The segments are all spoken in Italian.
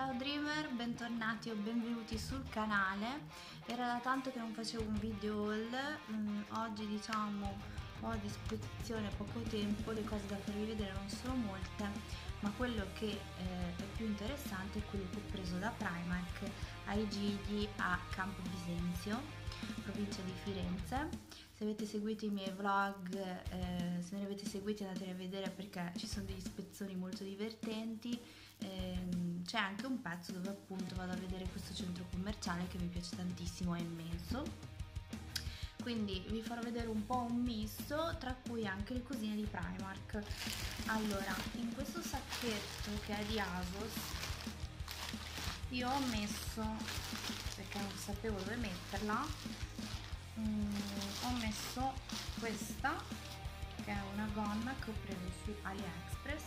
Ciao Dreamer, bentornati o benvenuti sul canale. Era da tanto che non facevo un video haul, mm, oggi diciamo ho a disposizione poco tempo, le cose da farvi vedere non sono molte, ma quello che eh, è più interessante è quello che ho preso da Primark ai Gigli a Campo Bisenzio, provincia di Firenze. Se avete seguito i miei vlog, eh, se non li avete seguiti andateli a vedere perché ci sono degli spezzoni molto divertenti c'è anche un pezzo dove appunto vado a vedere questo centro commerciale che mi piace tantissimo, è immenso. Quindi vi farò vedere un po' un misto, tra cui anche le cosine di Primark. Allora, in questo sacchetto che è di Asos, io ho messo, perché non sapevo dove metterla, mm, ho messo questa, che è una gonna che ho preso su AliExpress,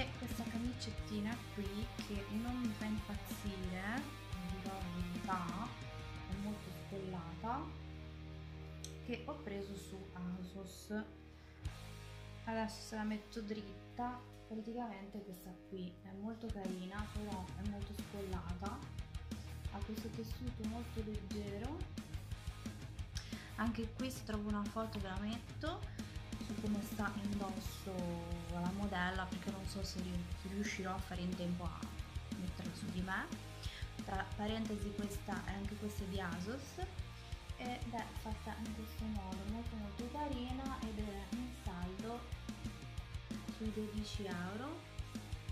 e questa camicettina qui che non mi fa impazzire do la verità è molto scollata che ho preso su ASOS adesso se la metto dritta praticamente questa qui è molto carina però è molto scollata. Ha questo tessuto molto leggero. Anche qui se trovo una foto ve la metto su come sta indosso la modella perché non so se riuscirò a fare in tempo a metterla su di me. Tra parentesi questa è anche questa di Asos ed è fatta in questo modo molto molto carina ed è in saldo sui 12 euro.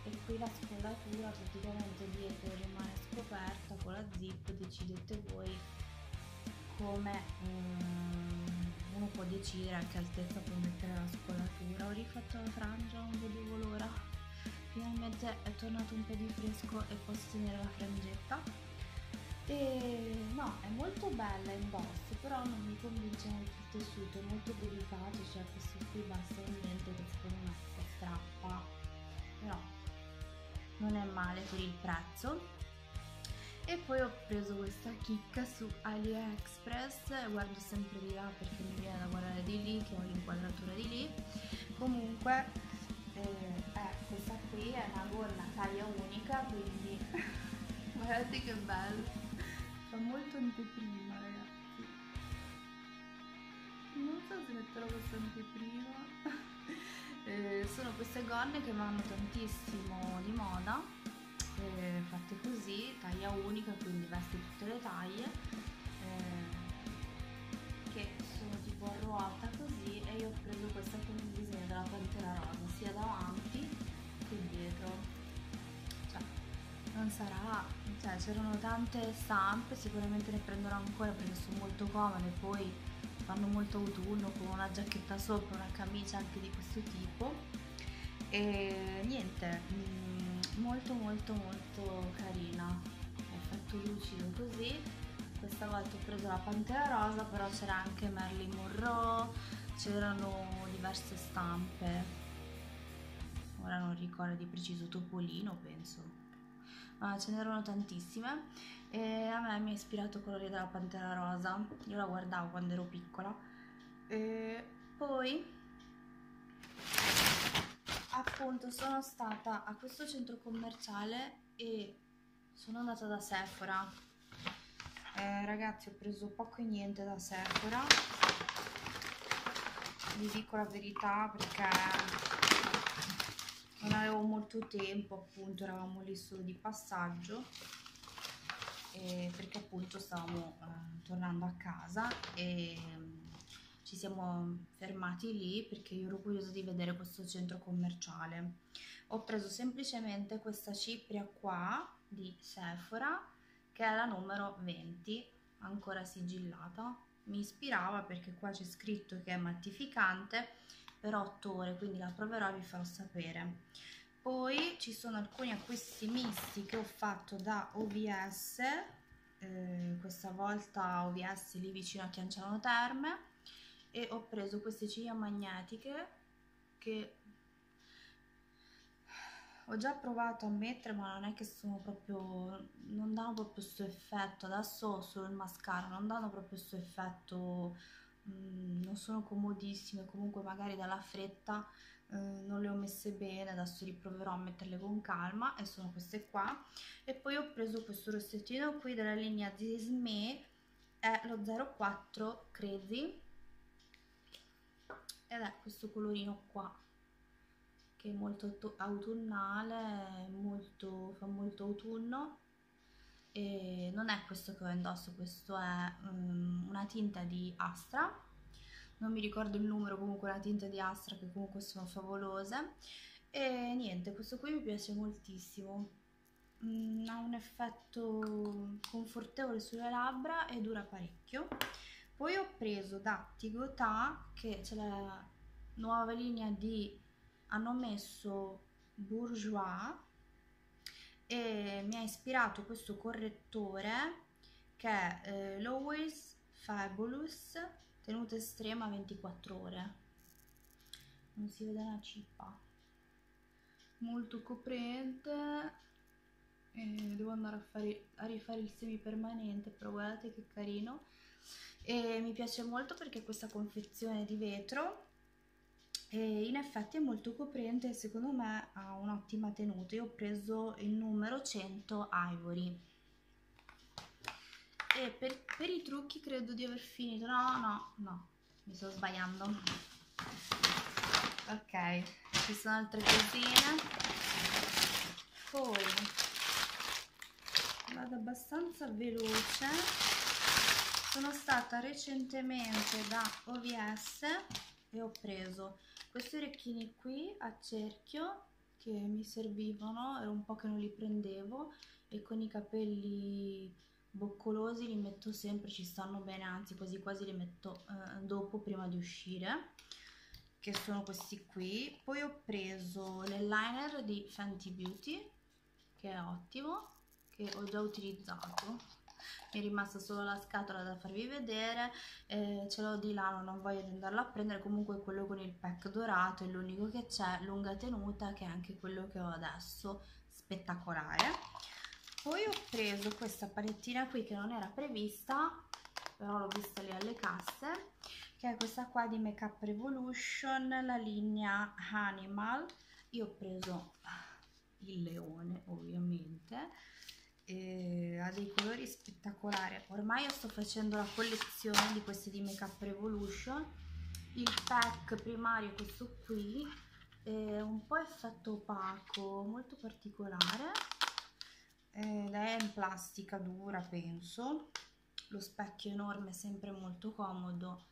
E qui la scollatura praticamente dietro rimane scoperta con la zip decidete voi come um, uno può decidere a che altezza può mettere la scollatura. Ho rifatto la frangia non vedevo l'ora finalmente è tornato un po' di fresco e posso tenere la frangetta. E no è molto bella in boss però non mi convince molto il tessuto è molto delicato cioè questo qui basta un niente che secondo me si strappa. Però non è male per il prezzo e poi ho preso questa chicca su AliExpress guardo sempre di là perché mi viene da guardare di lì che ho l'inquadratura di lì. Comunque eh, eh, questa qui è una gonna taglia unica quindi guardate che bello. Fa molto anteprima ragazzi. Non so se metterò questa anteprima. Eh, sono queste gonne che vanno tantissimo di moda eh, fatte così, taglia unica, quindi veste tutte le taglie, eh, che sono tipo a ruota così e io ho preso questa con il disegno della pantera rosa, sia davanti che dietro. Cioè, non sarà, cioè c'erano tante stampe, sicuramente ne prenderò ancora perché sono molto comode, poi fanno molto autunno con una giacchetta sopra, una camicia anche di questo tipo e niente, molto molto molto carina. Effetto lucido così. Questa volta ho preso la pantera rosa però c'era anche Marilyn Monroe c'erano diverse stampe. Ora non ricordo di preciso Topolino penso. Ma ce n'erano tantissime. E a me mi ha ispirato il colore della pantera rosa. Io la guardavo quando ero piccola. E poi appunto sono stata a questo centro commerciale e sono andata da Sephora. Eh, ragazzi ho preso poco e niente da Sephora. Vi dico la verità perché non avevo molto tempo appunto eravamo lì solo di passaggio perché appunto stavamo eh, tornando a casa e ci siamo fermati lì perché io ero curiosa di vedere questo centro commerciale. Ho preso semplicemente questa cipria qua di Sephora che è la numero 20, ancora sigillata. Mi ispirava perché qua c'è scritto che è mattificante per 8 ore, quindi la proverò e vi farò sapere. Poi ci sono alcuni acquisti misti che ho fatto da OVS, eh, questa volta OVS lì vicino a Chianciano Terme, e ho preso queste ciglia magnetiche che ho già provato a mettere ma non è che sono proprio non danno proprio questo effetto. Adesso ho solo il mascara non danno proprio questo effetto mm, non sono comodissime. Comunque magari dalla fretta eh, non le ho messe bene. Adesso riproverò a metterle con calma e sono queste qua. E poi ho preso questo rossettino qui della linea Me è lo 04 Crazy ed è questo colorino qua che è molto autunnale molto, fa molto autunno. E non è questo che ho indosso questo è um, una tinta di Astra. Non mi ricordo il numero comunque una tinta di Astra che comunque sono favolose. E niente questo qui mi piace moltissimo. Mm, ha un effetto confortevole sulle labbra e dura parecchio poi ho preso da Tigotà che c'è la nuova linea di hanno messo Bourgeois e mi ha ispirato questo correttore che è eh, Lois Fabulous tenuta estrema 24 ore. Non si vede una cippa. Molto coprente e devo andare a, fare, a rifare il semi permanente però guardate che carino e mi piace molto perché questa confezione di vetro e in effetti è molto coprente e secondo me ha un'ottima tenuta. Io ho preso il numero 100 Ivory. E per, per, i trucchi credo di aver finito. No no no mi sto sbagliando. Ok ci sono altre cosine. Poi vado abbastanza veloce sono stata recentemente da OVS e ho preso questi orecchini qui a cerchio che mi servivano era un po' che non li prendevo e con i capelli boccolosi li metto sempre, ci stanno bene, anzi quasi quasi li metto eh, dopo prima di uscire che sono questi qui. Poi ho preso l'eyeliner di Fenty Beauty che è ottimo che ho già utilizzato mi è rimasta solo la scatola da farvi vedere eh, ce l'ho di là non voglio andarla a prendere comunque quello con il pack dorato è l'unico che c'è lunga tenuta che è anche quello che ho adesso spettacolare. Poi ho preso questa palettina qui che non era prevista però l'ho vista lì alle casse che è questa qua di Makeup Revolution la linea Animal. Io ho preso il leone ovviamente e ha dei colori spettacolari. Ormai io sto facendo la collezione di questi di Makeup Revolution. Il pack primario è questo qui è un po' effetto opaco molto particolare. Ed è in plastica dura penso. Lo specchio enorme sempre molto comodo.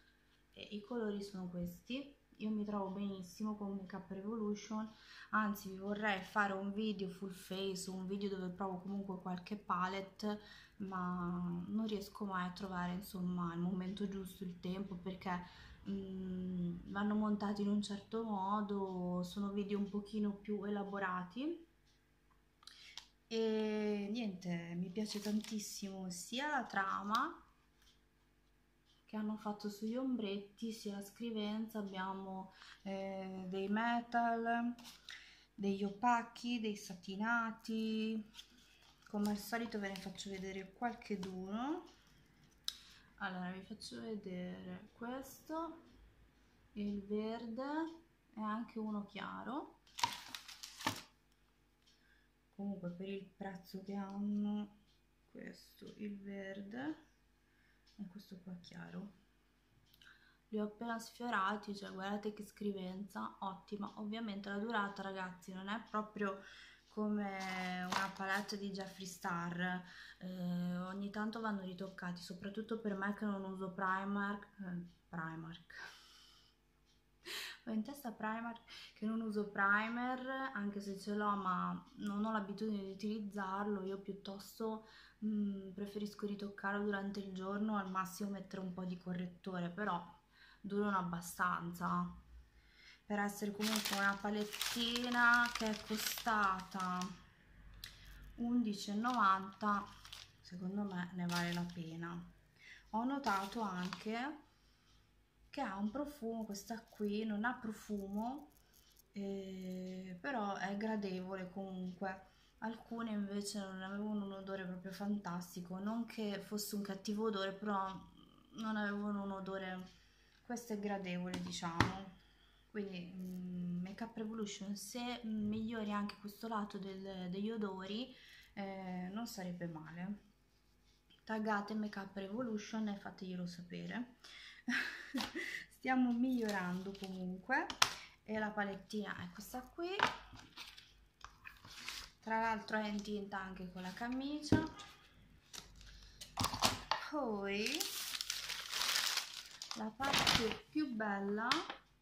E i colori sono questi io mi trovo benissimo con Makeup Revolution anzi vi vorrei fare un video full face un video dove provo comunque qualche palette ma non riesco mai a trovare insomma il momento giusto il tempo perché mh, mm, vanno montati in un certo modo sono video un pochino più elaborati. E niente mi piace tantissimo sia la trama che hanno fatto sugli ombretti sia scrivenza abbiamo eh, dei metal degli opachi dei satinati. Come al solito ve ne faccio vedere qualche d'uno. Allora vi faccio vedere questo il verde e anche uno chiaro. Comunque per il prezzo che hanno questo il verde e questo qua chiaro. Li ho appena sfiorati cioè guardate che scrivenza ottima. Ovviamente la durata ragazzi non è proprio come una palette di Jeffree Star. Eh, ogni tanto vanno ritoccati soprattutto per me che non uso Primark eh, Primark. Ho in testa primer che non uso primer anche se ce l'ho ma non ho l'abitudine di utilizzarlo. Io piuttosto mm, preferisco ritoccarlo durante il giorno al massimo mettere un po' di correttore però durano abbastanza per essere comunque una palettina che è costata 11,90 secondo me ne vale la pena ho notato anche che ha un profumo, questa qui non ha profumo, eh, però è gradevole comunque. Alcune invece non avevano un odore proprio fantastico, non che fosse un cattivo odore, però non avevano un odore, questo è gradevole diciamo. quindi mm, Make Up Revolution se migliori anche questo lato del, degli odori eh, non sarebbe male. Taggate Make Up Revolution e fateglielo sapere. Stiamo migliorando comunque. E la palettina è questa qui tra l'altro è in tinta anche con la camicia. Poi la parte più bella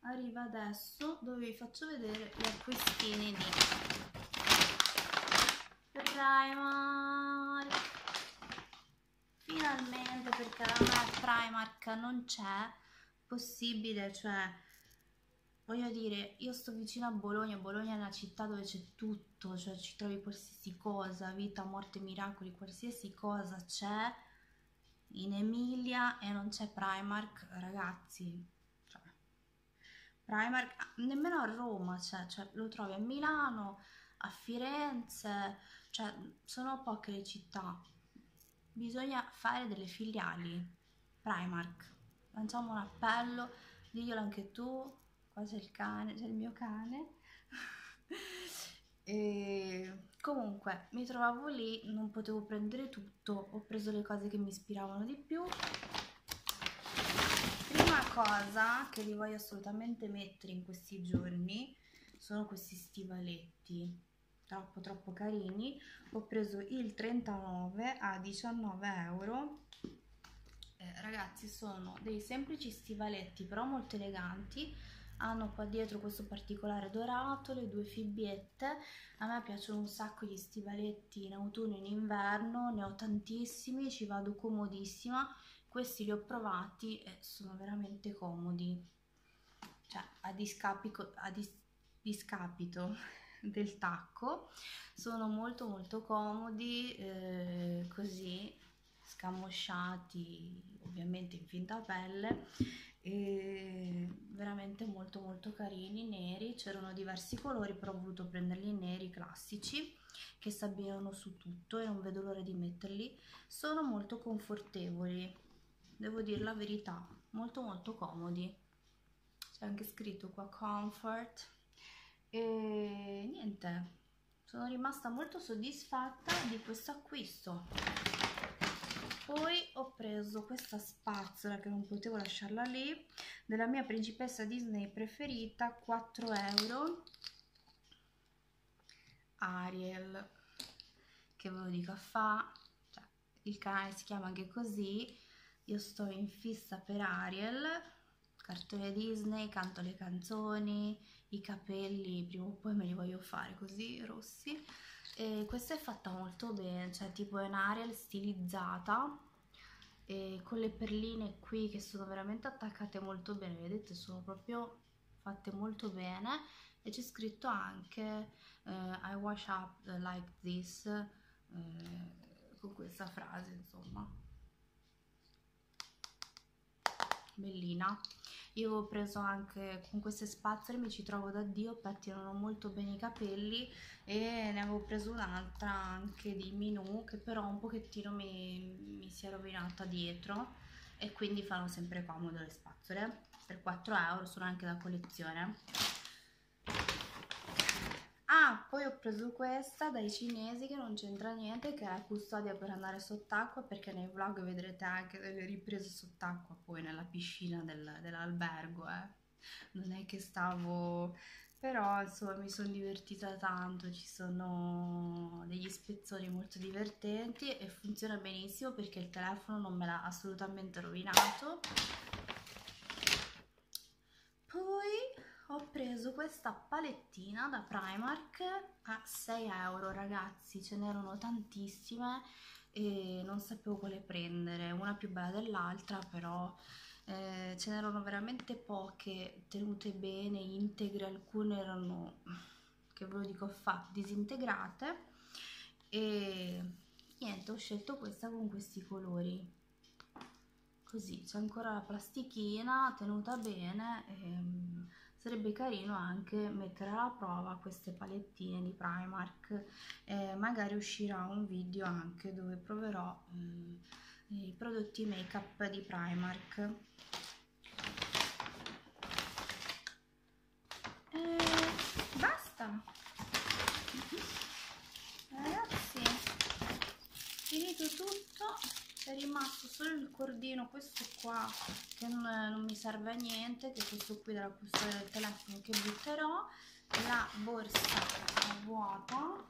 arriva adesso dove vi faccio vedere gli acquistini di Primark. Finalmente perché me Primark non c'è possibile cioè voglio dire io sto vicino a Bologna Bologna è una città dove c'è tutto cioè ci trovi qualsiasi cosa vita, morte, miracoli qualsiasi cosa c'è. In Emilia e non c'è Primark ragazzi cioè, Primark nemmeno a Roma c'è cioè, lo trovi a Milano a Firenze cioè sono poche le città. Bisogna fare delle filiali. Primark. Lanciamo un appello diglielo anche tu qua c'è il cane c'è il mio cane. E comunque mi trovavo lì non potevo prendere tutto ho preso le cose che mi ispiravano di più. Prima cosa che vi voglio assolutamente mettere in questi giorni sono questi stivaletti troppo troppo carini. Ho preso il 39 a 19 euro. Eh, ragazzi sono dei semplici stivaletti però molto eleganti hanno qua dietro questo particolare dorato, le due fibbiette, a me piacciono un sacco gli stivaletti in autunno e in inverno, ne ho tantissimi, ci vado comodissima, questi li ho provati e sono veramente comodi, cioè a, discapico, a dis, discapito del tacco, sono molto molto comodi, eh, così scamosciati ovviamente in finta pelle e veramente molto molto carini neri. C'erano diversi colori però ho voluto prenderli neri classici che si abbinano su tutto e non vedo l'ora di metterli. Sono molto confortevoli. Devo dire la verità molto molto comodi. C'è anche scritto qua comfort e niente sono rimasta molto soddisfatta di questo acquisto poi ho preso questa spazzola che non potevo lasciarla lì della mia principessa Disney preferita 4 euro. Ariel che ve lo dico a fa cioè, il canale si chiama anche così. Io sto in fissa per Ariel cartone Disney, canto le canzoni i capelli prima o poi me li voglio fare così rossi e questa è fatta molto bene cioè tipo è un'Ariel stilizzata. Con le perline qui che sono veramente attaccate molto bene vedete sono proprio fatte molto bene. E c'è scritto anche uh, I wash up like this uh, con questa frase insomma bellina. Io ho preso anche con queste spazzole mi ci trovo da dio pettinano molto bene i capelli e ne avevo preso un'altra anche di Minù che però un pochettino mi, mi si è rovinata dietro e quindi fanno sempre comodo le spazzole. Per 4 euro sono anche da collezione Ah, poi ho preso questa dai cinesi che non c'entra niente, che è custodia per andare sott'acqua, perché nei vlog vedrete anche delle riprese sott'acqua poi nella piscina del, dell'albergo, eh. Non è che stavo... Però insomma mi sono divertita tanto, ci sono degli spezzoni molto divertenti e funziona benissimo perché il telefono non me l'ha assolutamente rovinato. Poi ho preso questa palettina da Primark a 6 euro ragazzi ce n'erano tantissime e non sapevo quale prendere una più bella dell'altra però eh, ce n'erano veramente poche tenute bene integre alcune erano che ve lo dico fa disintegrate e niente ho scelto questa con questi colori. Così c'è ancora la plastichina tenuta bene e, sarebbe carino anche mettere alla prova queste palettine di Primark e magari uscirà un video anche dove proverò eh, i prodotti make up di Primark eh, basta ragazzi finito tutto è rimasto solo il cordino questo qua che non, non mi serve a niente che è questo qui della custodia del telefono che butterò. La borsa vuota.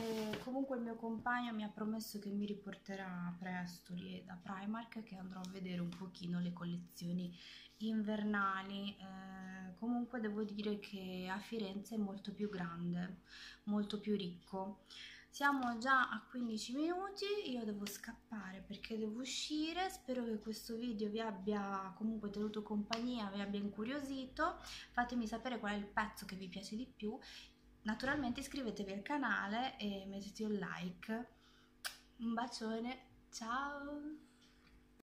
E comunque il mio compagno mi ha promesso che mi riporterà presto lì da Primark che andrò a vedere un pochino le collezioni invernali. Eh, comunque devo dire che a Firenze è molto più grande molto più ricco siamo già a 15 minuti io devo scappare perché devo uscire spero che questo video vi abbia comunque tenuto compagnia vi abbia incuriosito. Fatemi sapere qual è il pezzo che vi piace di più. Naturalmente iscrivetevi al canale e mettete un like. Un bacione ciao